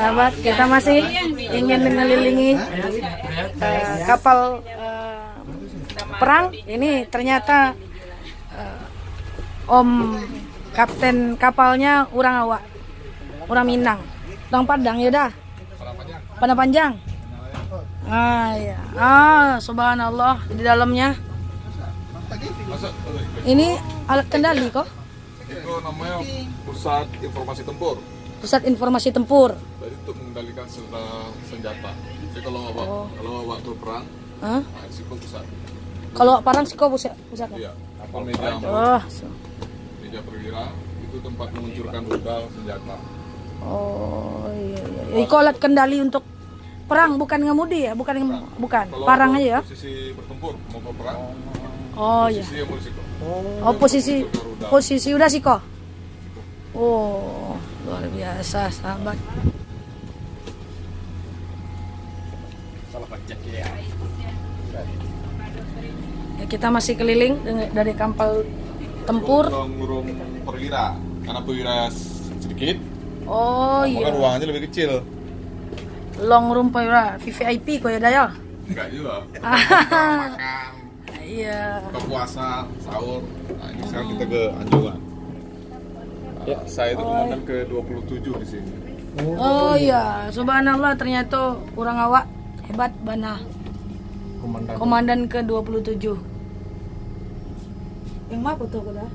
Sahabat, kita masih ingin mengelilingi eh, kapal eh, perang. Ini ternyata eh, Om Kapten kapalnya orang awak, orang Minang, orang Padang ya dah. Padang panjang. Ah ya, ah subhanallah di dalamnya. Ini alat kendali kok, Itu namanya pusat informasi tempur. Pusat informasi tempur. Jadi untuk mengendalikan senjata. senjata. Jadi kalau awak Oh. kalau awak berperang, Hah? nah, risiko pusat. Kalau perang sih kok pusat pusat. Iya. Kapal meja Oh, so- meja perwira itu tempat meluncurkan rudal senjata. Oh iya iya. iya. Itu alat kendali untuk perang bukan ngemudi ya, bukan ngem- bukan. Kalau Parang aja ya. Posisi bertempur mau berperang, Oh iya. posisi yang berisiko. Oh posisi posisi udah sih kok. Oh luar biasa sahabat. Ya, kita masih keliling dari kapal tempur. Ruang-ruang perwira. Karena perwira sedikit, Oh iya. ruangannya lebih kecil. Long room para VVIP kok ya daya. Enggak juga. Makan, Iya. buka puasa, sahur. Nah, ini sekarang kita ke Anjungan. Ya, saya itu komandan ke 27 di sini. Oh iya, subhanallah ternyata orang awak hebat bana. Komandan. Komandan ke-27. Yang mana foto kuda?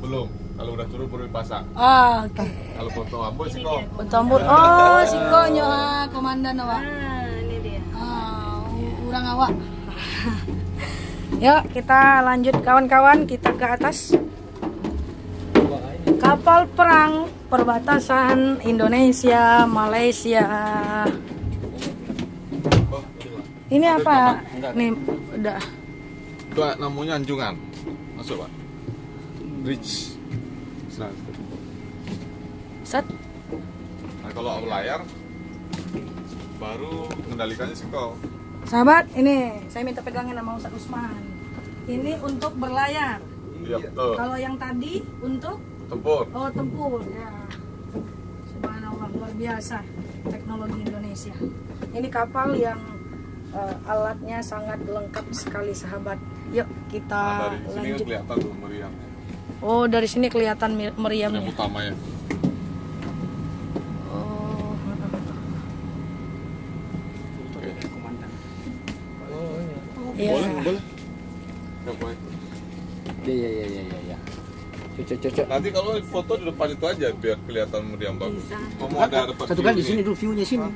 Belum. Kalau udah turun baru dipasang. Ah, oke. Kalau foto ambo sih kok. Bertambur. Oh, si konyo ah, komandan awak. Ah, ini dia. Ah, u- orang awak. Yuk, kita lanjut kawan-kawan, kita ke atas. Kapal perang perbatasan Indonesia, Malaysia. Ini apa? Nih, udah. Itu namanya Anjungan. Masuk, Pak. Bridge. Nah. Set. Nah, kalau layar baru mengendalikannya sih kau. Sahabat, ini saya minta pegangin sama Ustaz Usman. Ini untuk berlayar. Iya. Kalau yang tadi untuk Tempur. oh tempur ya. Subhanallah luar biasa teknologi Indonesia. Ini kapal yang eh, alatnya sangat lengkap sekali sahabat. Yuk kita Nah, dari sini lanjut. kelihatan tuh meriam. Oh dari sini kelihatan mer- Yang meriamnya. utamanya. Oh. Iya. Boleh, boleh. Nggak boleh. Iya iya iya iya iya. Cocok cocok. Nanti kalau foto di depan itu aja biar kelihatan meriam bagus. Kamu ada depan Satu kali di sini dulu view-nya sini.